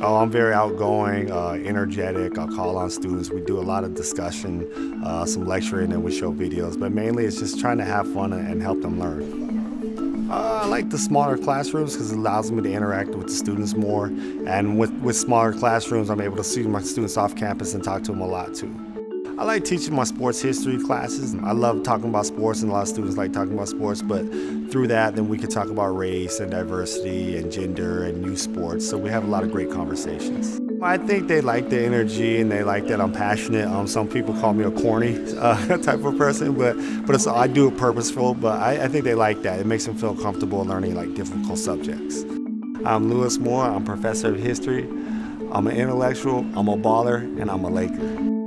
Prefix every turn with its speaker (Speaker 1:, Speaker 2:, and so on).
Speaker 1: Oh, I'm very outgoing, uh, energetic. I'll call on students. We do a lot of discussion, uh, some lecturing, and we show videos. But mainly, it's just trying to have fun and help them learn. Uh, I like the smaller classrooms because it allows me to interact with the students more. And with, with smaller classrooms, I'm able to see my students off campus and talk to them a lot too. I like teaching my sports history classes. I love talking about sports, and a lot of students like talking about sports. But through that, then we can talk about race and diversity and gender and new sports. So we have a lot of great conversations. I think they like the energy and they like that I'm passionate. Um, some people call me a corny uh, type of person, but but I do it purposeful. But I, I think they like that. It makes them feel comfortable learning like difficult subjects. I'm Louis Moore. I'm professor of history. I'm an intellectual. I'm a baller, and I'm a Laker.